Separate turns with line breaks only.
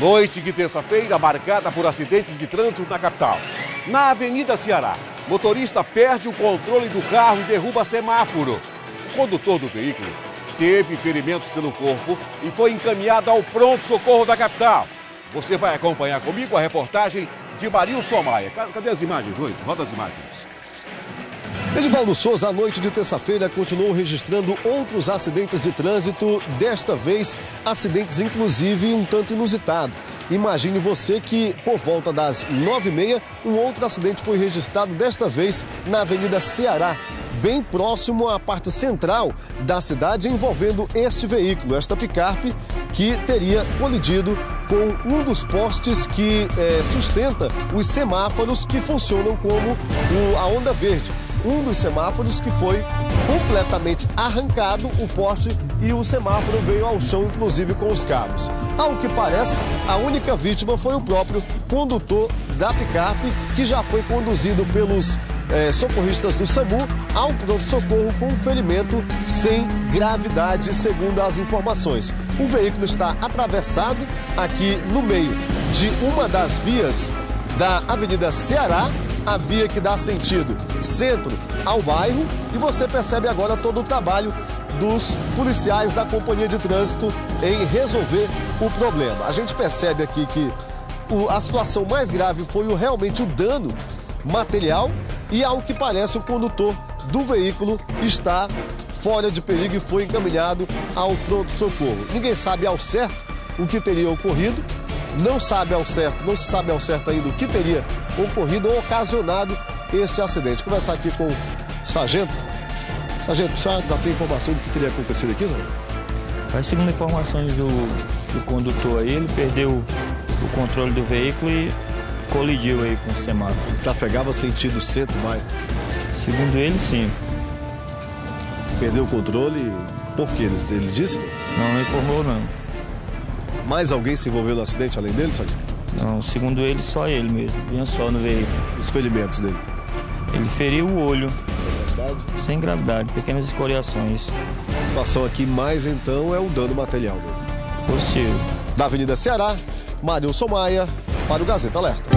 Noite de terça-feira marcada por acidentes de trânsito na capital. Na Avenida Ceará, motorista perde o controle do carro e derruba semáforo. O condutor do veículo teve ferimentos pelo corpo e foi encaminhado ao pronto-socorro da capital. Você vai acompanhar comigo a reportagem de Marilson Maia. Cadê as imagens, Luiz? Roda as imagens.
Edivaldo Souza, à noite de terça-feira, continuou registrando outros acidentes de trânsito, desta vez acidentes inclusive um tanto inusitado. Imagine você que, por volta das nove e meia, um outro acidente foi registrado, desta vez na Avenida Ceará, bem próximo à parte central da cidade, envolvendo este veículo, esta picape, que teria colidido com um dos postes que é, sustenta os semáforos que funcionam como o, a onda verde um dos semáforos que foi completamente arrancado o poste e o semáforo veio ao chão, inclusive com os cabos. Ao que parece, a única vítima foi o próprio condutor da picape, que já foi conduzido pelos eh, socorristas do SAMU ao pronto-socorro com ferimento sem gravidade, segundo as informações. O veículo está atravessado aqui no meio de uma das vias da Avenida Ceará, a via que dá sentido centro ao bairro e você percebe agora todo o trabalho dos policiais da Companhia de Trânsito em resolver o problema. A gente percebe aqui que o, a situação mais grave foi o, realmente o dano material e, ao que parece, o condutor do veículo está fora de perigo e foi encaminhado ao pronto-socorro. Ninguém sabe ao certo o que teria ocorrido, não sabe ao certo, não se sabe ao certo ainda o que teria ocorrido ou ocasionado este acidente. Conversar aqui com o sargento. Sargento, já tem informação do que teria acontecido aqui, Zé?
Mas segundo informações do, do condutor aí, ele perdeu o controle do veículo e colidiu aí com o semáforo.
Trafegava sentido centro, mais.
Segundo ele, sim.
Perdeu o controle, por quê? Ele, ele disse?
Não, não informou não.
Mais alguém se envolveu no acidente além dele, Sargento?
Não, segundo ele, só ele mesmo. Vinha só no veículo.
Os ferimentos dele?
Ele feriu o olho. Sem gravidade? Sem gravidade, pequenas escoriações.
A situação aqui mais então é o dano material dele.
Possível.
Da Avenida Ceará, Marilson Maia, para o Gazeta Alerta.